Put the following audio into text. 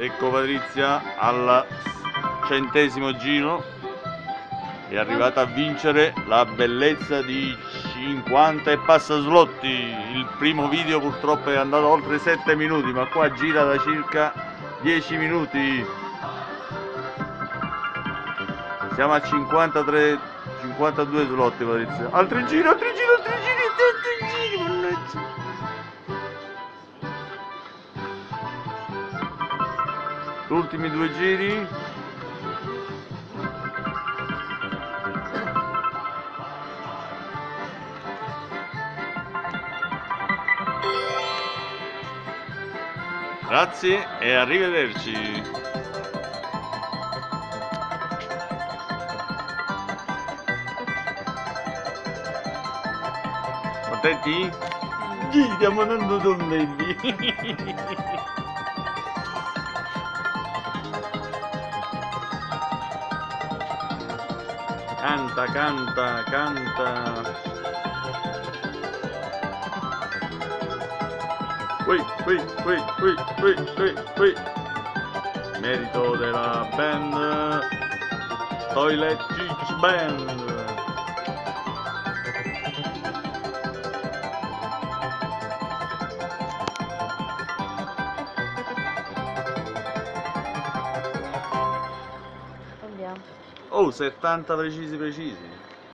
Ecco Patrizia al centesimo giro è arrivata a vincere la bellezza di 50 e passa slotti. Il primo video purtroppo è andato oltre 7 minuti, ma qua gira da circa 10 minuti. Siamo a 53 52 slotti Patrizia. Altri giri, altri giri, altri giri, Ultimi due giri. Grazie e arrivederci. Contenti? Sì, stiamo andando tonnelli. Canta, canta, canta. Ui, ui, ui, ui, ui, ui, ui. Merito della band Toilet Beach Band. Andiamo. Oh, 70 precisi precisi.